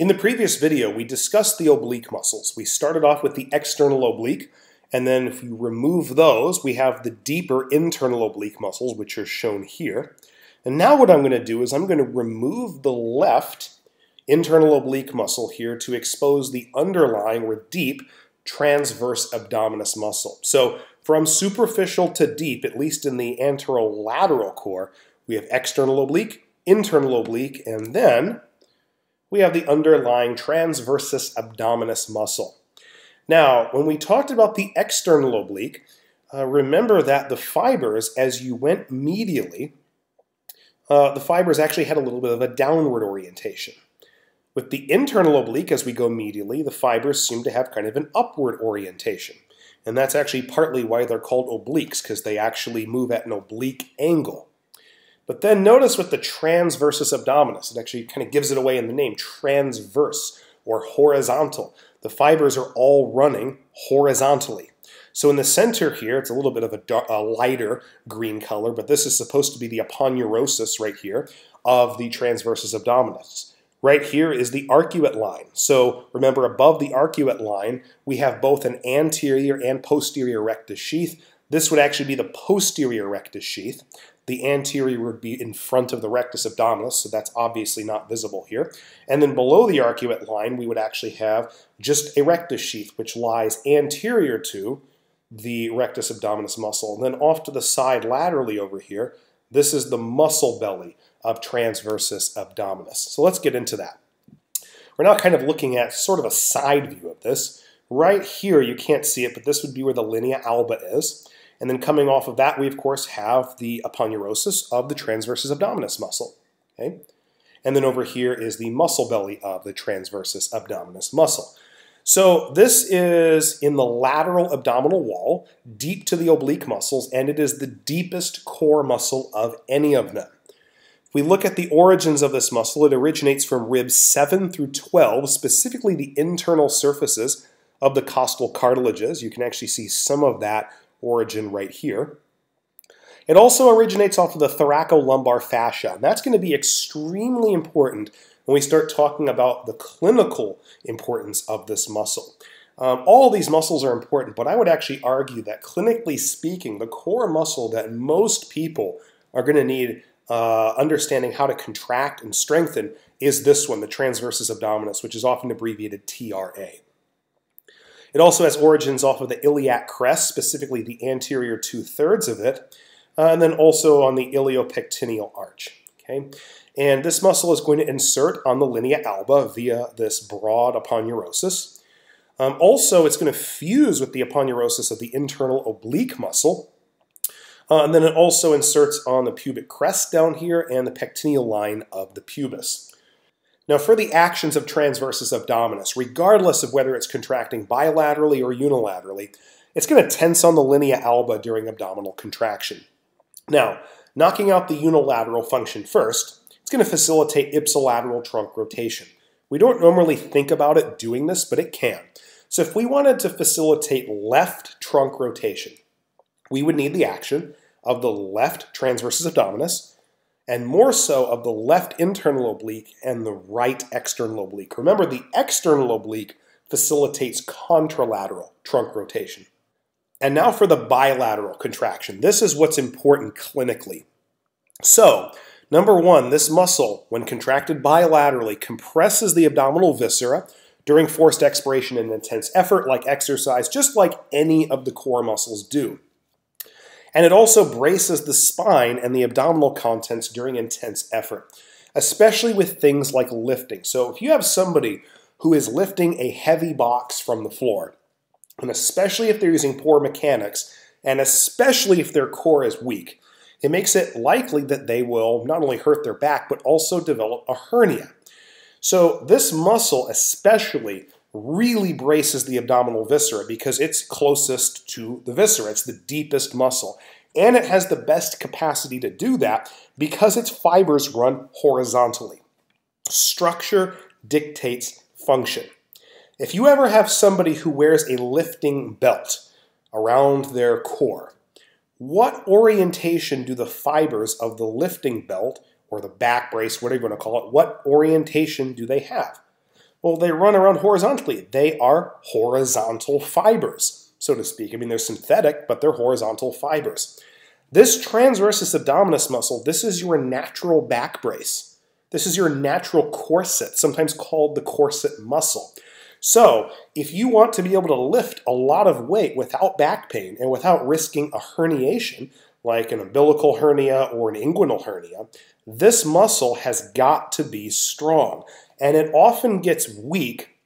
In the previous video, we discussed the oblique muscles. We started off with the external oblique, and then if you remove those, we have the deeper internal oblique muscles, which are shown here. And now what I'm going to do is I'm going to remove the left internal oblique muscle here to expose the underlying or deep transverse abdominis muscle. So from superficial to deep, at least in the anterolateral core, we have external oblique, internal oblique, and then we have the underlying transversus abdominis muscle. Now, when we talked about the external oblique, uh, remember that the fibers, as you went medially, uh, the fibers actually had a little bit of a downward orientation. With the internal oblique, as we go medially, the fibers seem to have kind of an upward orientation. And that's actually partly why they're called obliques, because they actually move at an oblique angle. But then notice with the transversus abdominis, it actually kind of gives it away in the name, transverse or horizontal. The fibers are all running horizontally. So in the center here, it's a little bit of a, dark, a lighter green color, but this is supposed to be the aponeurosis right here of the transversus abdominis. Right here is the arcuate line. So remember, above the arcuate line, we have both an anterior and posterior rectus sheath. This would actually be the posterior rectus sheath. The anterior would be in front of the rectus abdominis, so that's obviously not visible here. And then below the arcuate line, we would actually have just a rectus sheath, which lies anterior to the rectus abdominis muscle. And then off to the side laterally over here, this is the muscle belly of transversus abdominis. So let's get into that. We're now kind of looking at sort of a side view of this. Right here, you can't see it, but this would be where the linea alba is. And then coming off of that, we of course have the aponeurosis of the transversus abdominis muscle. Okay? And then over here is the muscle belly of the transversus abdominis muscle. So this is in the lateral abdominal wall, deep to the oblique muscles, and it is the deepest core muscle of any of them. If we look at the origins of this muscle, it originates from ribs 7 through 12, specifically the internal surfaces of the costal cartilages. You can actually see some of that origin right here. It also originates off of the thoracolumbar fascia, and that's going to be extremely important when we start talking about the clinical importance of this muscle. Um, all these muscles are important, but I would actually argue that clinically speaking, the core muscle that most people are going to need uh, understanding how to contract and strengthen is this one, the transversus abdominis, which is often abbreviated TRA. It also has origins off of the iliac crest, specifically the anterior two-thirds of it, uh, and then also on the iliopectineal arch. Okay, And this muscle is going to insert on the linea alba via this broad aponeurosis. Um, also, it's going to fuse with the aponeurosis of the internal oblique muscle. Uh, and then it also inserts on the pubic crest down here and the pectineal line of the pubis. Now for the actions of transversus abdominis, regardless of whether it's contracting bilaterally or unilaterally, it's going to tense on the linea alba during abdominal contraction. Now, knocking out the unilateral function first, it's going to facilitate ipsilateral trunk rotation. We don't normally think about it doing this, but it can. So if we wanted to facilitate left trunk rotation, we would need the action of the left transversus abdominis and more so of the left internal oblique and the right external oblique. Remember, the external oblique facilitates contralateral trunk rotation. And now for the bilateral contraction. This is what's important clinically. So, number one, this muscle, when contracted bilaterally, compresses the abdominal viscera during forced expiration and intense effort, like exercise, just like any of the core muscles do. And it also braces the spine and the abdominal contents during intense effort, especially with things like lifting. So if you have somebody who is lifting a heavy box from the floor, and especially if they're using poor mechanics, and especially if their core is weak, it makes it likely that they will not only hurt their back, but also develop a hernia. So this muscle especially really braces the abdominal viscera because it's closest to the viscera. It's the deepest muscle. And it has the best capacity to do that because its fibers run horizontally. Structure dictates function. If you ever have somebody who wears a lifting belt around their core, what orientation do the fibers of the lifting belt or the back brace, whatever you want to call it, what orientation do they have? Well, they run around horizontally. They are horizontal fibers, so to speak. I mean, they're synthetic, but they're horizontal fibers. This transversus abdominis muscle, this is your natural back brace. This is your natural corset, sometimes called the corset muscle. So, if you want to be able to lift a lot of weight without back pain and without risking a herniation, like an umbilical hernia or an inguinal hernia, this muscle has got to be strong. And it often gets weak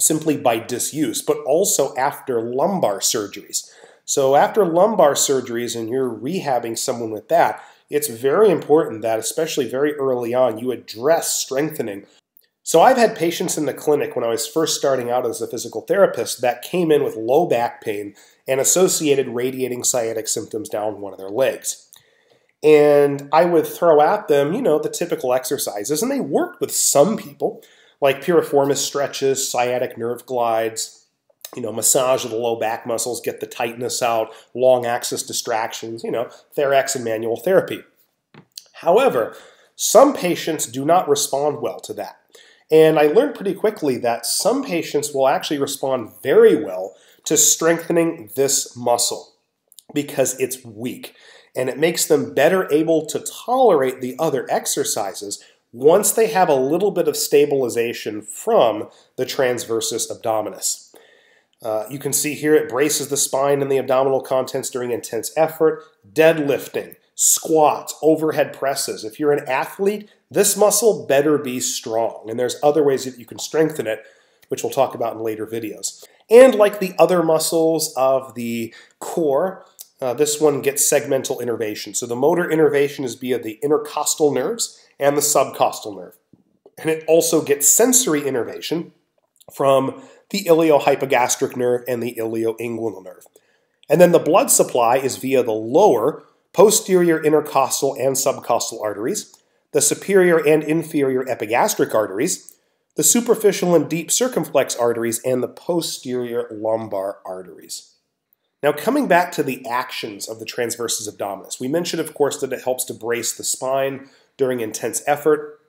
simply by disuse, but also after lumbar surgeries. So, after lumbar surgeries and you're rehabbing someone with that, it's very important that, especially very early on, you address strengthening so I've had patients in the clinic when I was first starting out as a physical therapist that came in with low back pain and associated radiating sciatic symptoms down one of their legs. And I would throw at them, you know, the typical exercises, and they worked with some people, like piriformis stretches, sciatic nerve glides, you know, massage of the low back muscles, get the tightness out, long axis distractions, you know, Therex and manual therapy. However, some patients do not respond well to that. And I learned pretty quickly that some patients will actually respond very well to strengthening this muscle because it's weak. And it makes them better able to tolerate the other exercises once they have a little bit of stabilization from the transversus abdominis. Uh, you can see here it braces the spine and the abdominal contents during intense effort, deadlifting, squats, overhead presses. If you're an athlete, this muscle better be strong. And there's other ways that you can strengthen it, which we'll talk about in later videos. And like the other muscles of the core, uh, this one gets segmental innervation. So the motor innervation is via the intercostal nerves and the subcostal nerve. And it also gets sensory innervation from the iliohypogastric nerve and the ilioinguinal nerve. And then the blood supply is via the lower posterior intercostal and subcostal arteries, the superior and inferior epigastric arteries, the superficial and deep circumflex arteries, and the posterior lumbar arteries. Now, coming back to the actions of the transversus abdominis, we mentioned, of course, that it helps to brace the spine during intense effort,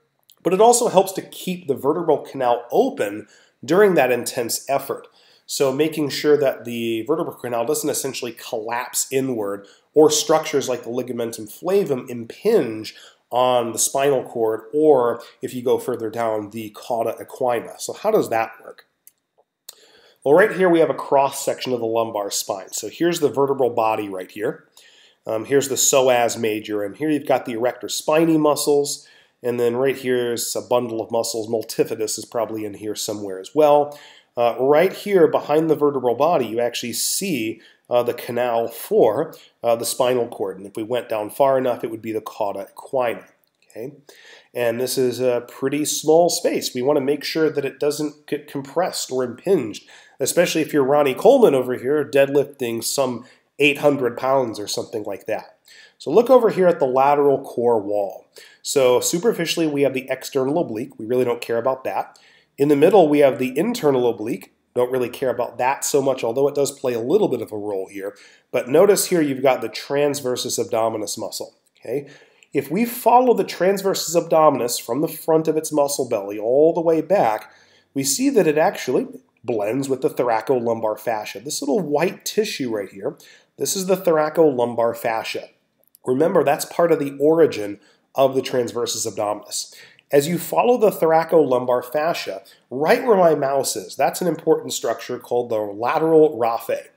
but it also helps to keep the vertebral canal open during that intense effort. So making sure that the vertebral canal doesn't essentially collapse inward or structures like the ligamentum flavum impinge on the spinal cord or if you go further down the cauda equina. So how does that work? Well, right here we have a cross section of the lumbar spine. So here's the vertebral body right here. Um, here's the psoas major, and here you've got the erector spinae muscles, and then right here's a bundle of muscles. Multifidus is probably in here somewhere as well. Uh, right here behind the vertebral body, you actually see uh, the canal for uh, the spinal cord. And if we went down far enough, it would be the cauda equina. Okay? And this is a pretty small space. We want to make sure that it doesn't get compressed or impinged, especially if you're Ronnie Coleman over here deadlifting some 800 pounds or something like that. So look over here at the lateral core wall. So superficially, we have the external oblique. We really don't care about that. In the middle, we have the internal oblique. Don't really care about that so much, although it does play a little bit of a role here. But notice here you've got the transversus abdominis muscle. Okay, If we follow the transversus abdominis from the front of its muscle belly all the way back, we see that it actually blends with the thoracolumbar fascia. This little white tissue right here, this is the thoracolumbar fascia. Remember, that's part of the origin of the transversus abdominis. As you follow the thoracolumbar fascia, right where my mouse is, that's an important structure called the lateral raphe.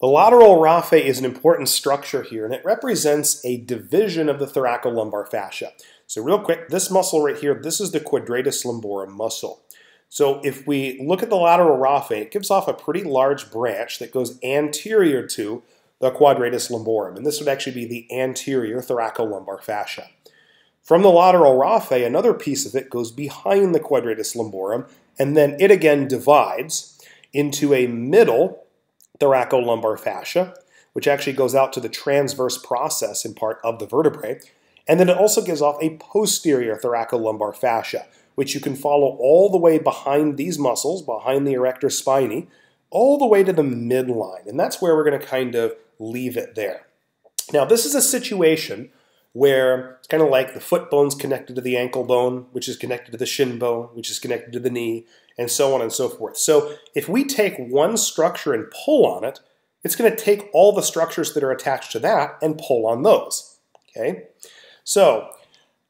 The lateral raphe is an important structure here, and it represents a division of the thoracolumbar fascia. So real quick, this muscle right here, this is the quadratus lumborum muscle. So if we look at the lateral raphe, it gives off a pretty large branch that goes anterior to the quadratus lumborum, and this would actually be the anterior thoracolumbar fascia. From the lateral raphe, another piece of it goes behind the quadratus lumborum, and then it again divides into a middle thoracolumbar fascia, which actually goes out to the transverse process in part of the vertebrae. And then it also gives off a posterior thoracolumbar fascia, which you can follow all the way behind these muscles, behind the erector spinae, all the way to the midline. And that's where we're going to kind of leave it there. Now, this is a situation where it's kind of like the foot bone's connected to the ankle bone, which is connected to the shin bone, which is connected to the knee, and so on and so forth. So if we take one structure and pull on it, it's going to take all the structures that are attached to that and pull on those. Okay? So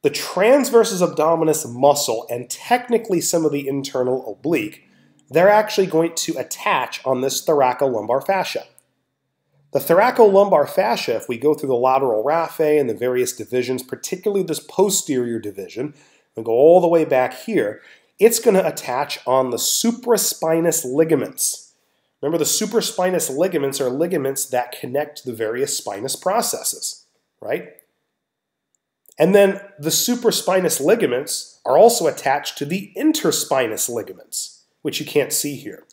the transversus abdominis muscle and technically some of the internal oblique, they're actually going to attach on this thoracolumbar fascia. The thoracolumbar fascia, if we go through the lateral raphe and the various divisions, particularly this posterior division, and go all the way back here, it's going to attach on the supraspinous ligaments. Remember, the supraspinous ligaments are ligaments that connect the various spinous processes, right? And then the supraspinous ligaments are also attached to the interspinous ligaments, which you can't see here.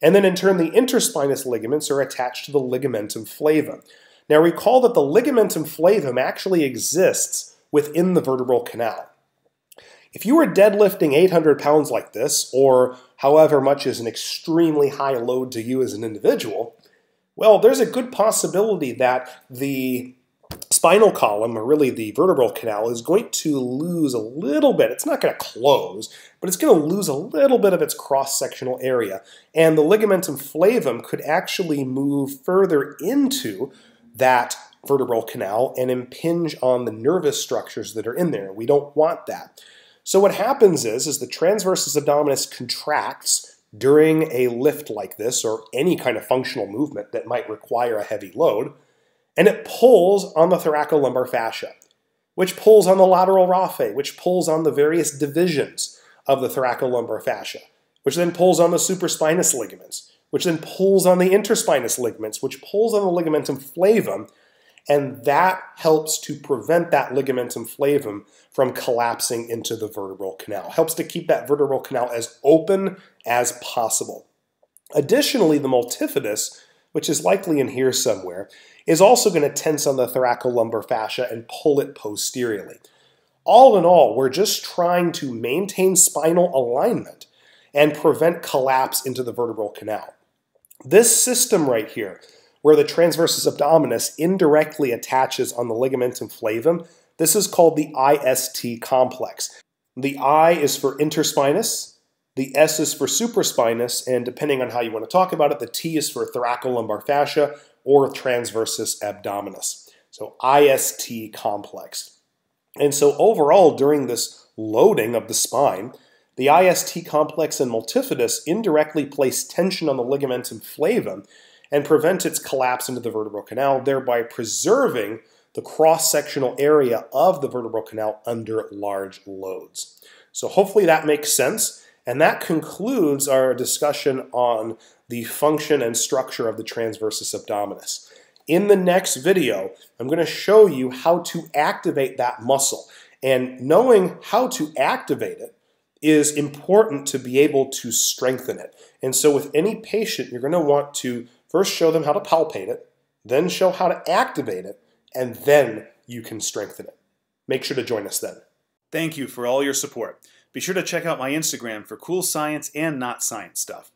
And then in turn, the interspinous ligaments are attached to the ligamentum flavum. Now recall that the ligamentum flavum actually exists within the vertebral canal. If you were deadlifting 800 pounds like this, or however much is an extremely high load to you as an individual, well, there's a good possibility that the spinal column, or really the vertebral canal, is going to lose a little bit. It's not going to close, but it's going to lose a little bit of its cross-sectional area. And the ligamentum flavum could actually move further into that vertebral canal and impinge on the nervous structures that are in there. We don't want that. So what happens is, is the transversus abdominis contracts during a lift like this or any kind of functional movement that might require a heavy load, and it pulls on the thoracolumbar fascia, which pulls on the lateral raphe, which pulls on the various divisions of the thoracolumbar fascia, which then pulls on the supraspinous ligaments, which then pulls on the interspinous ligaments, which pulls on the ligamentum flavum, and that helps to prevent that ligamentum flavum from collapsing into the vertebral canal. Helps to keep that vertebral canal as open as possible. Additionally, the multifidus, which is likely in here somewhere, is also going to tense on the thoracolumbar fascia and pull it posteriorly. All in all, we're just trying to maintain spinal alignment and prevent collapse into the vertebral canal. This system right here, where the transversus abdominis indirectly attaches on the ligamentum flavum, this is called the IST complex. The I is for interspinous, the S is for supraspinous, and depending on how you want to talk about it, the T is for thoracolumbar fascia, or transversus abdominis. So IST complex. And so overall, during this loading of the spine, the IST complex and multifidus indirectly place tension on the ligamentum flavum and prevent its collapse into the vertebral canal, thereby preserving the cross-sectional area of the vertebral canal under large loads. So hopefully that makes sense. And that concludes our discussion on the function and structure of the transversus abdominis. In the next video, I'm going to show you how to activate that muscle. And knowing how to activate it is important to be able to strengthen it. And so with any patient, you're going to want to first show them how to palpate it, then show how to activate it, and then you can strengthen it. Make sure to join us then. Thank you for all your support. Be sure to check out my Instagram for cool science and not science stuff.